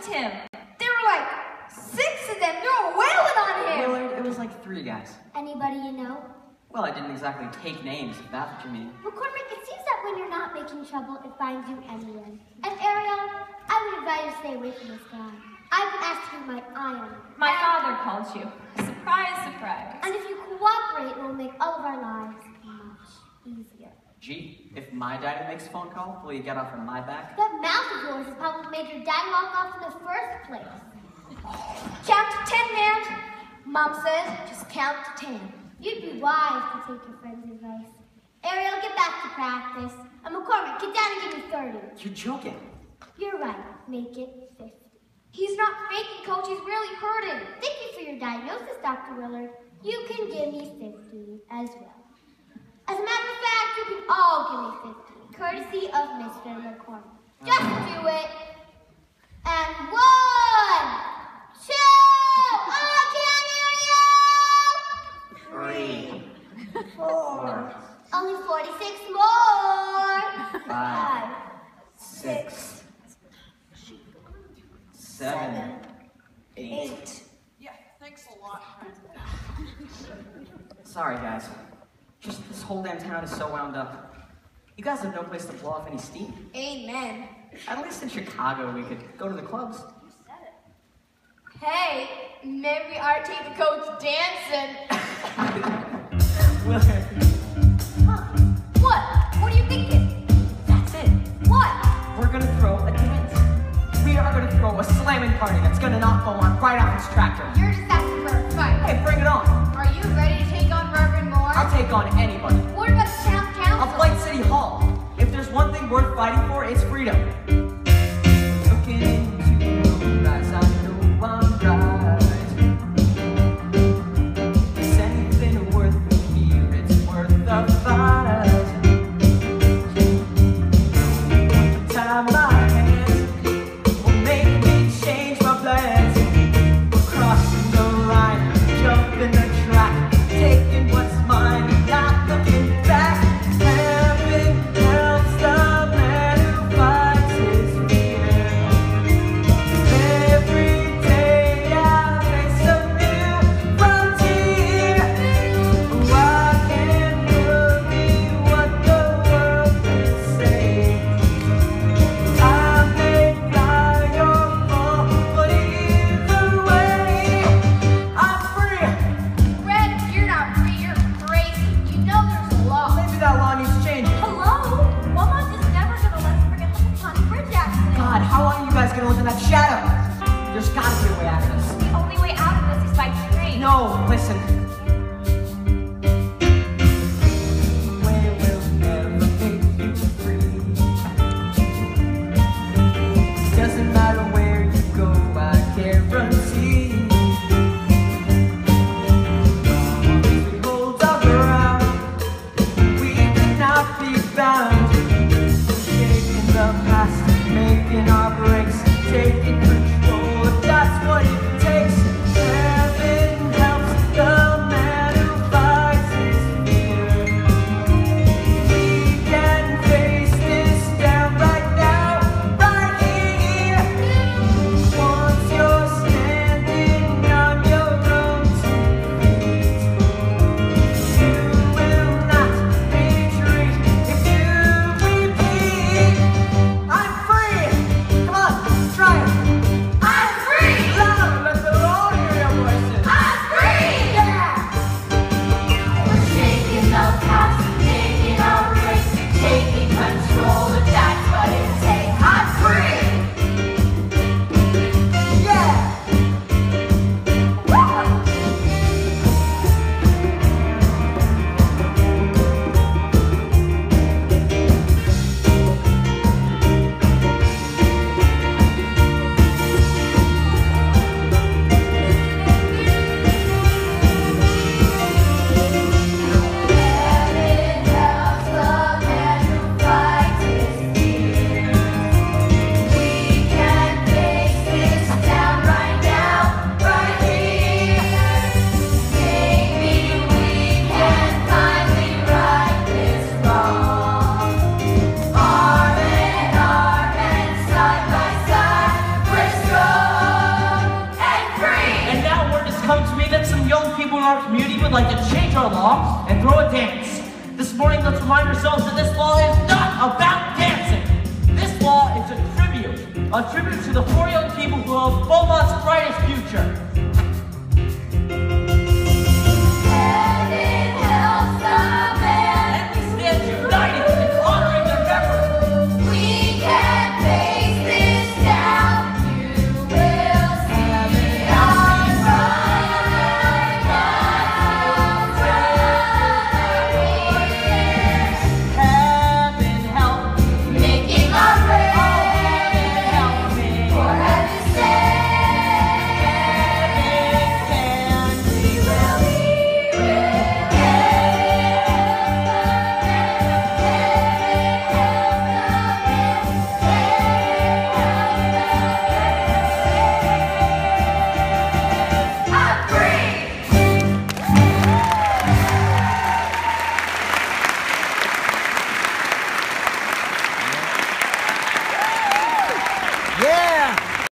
with Tim? There were like six of them. They were wailing on him. Willard, it was like three guys. Anybody you know? Well, I didn't exactly take names, if that's what you mean. McCormack, it seems that when you're not making trouble, it finds you anyway. And Ariel, I would advise you to stay away from this guy. I've been asked to keep my eye on him. My father called you. Surprise, surprise. And if you cooperate, it will make all of our lives much easier. Gee, if my daddy makes a phone call, will you get off on my back? That mouth of yours is probably made your dad walk off in the first place. Count to ten, man. Mom says just count to ten. You'd be wise to take your friend's advice. Ariel, get back to practice. And McCormack, get down and give me 30. You're joking. You're right. Make it 50. He's not faking, coach. He's really hurting. Thank you for your diagnosis, Dr. Willard. You can give me 50 as well. As a matter of fact, you can all give me 50, courtesy of Mr. McCormack. Just do it. And one, two, oh, I can't hear you! Three, Four. four, Only 46 more. five, six, seven, eight. Eight. Yeah, thanks a lot. Sorry, guys. Just this whole damn town is so wound up. You guys have no place to blow off any steam. Amen. At least in Chicago, we could go to the clubs. You said it. Hey, maybe our to coach dancing. Willard, What? What are you thinking? that's it. What? We're gonna throw a dance. We are gonna throw a slamming party that's gonna knock Beaumont right off its tractor. You're just asking for a fight. Hey, bring it on. I'll take on anybody. What about the town council? I'll fight City Hall. If there's one thing worth fighting for, it's freedom. That shadow? There's gotta be a way out of this. The only way out of this is by train. No, listen. Would like to change our law and throw a dance. This morning, let's remind ourselves that this law is not about dancing. This law is a tribute, a tribute to the four young people who held Beaumont's brightest future.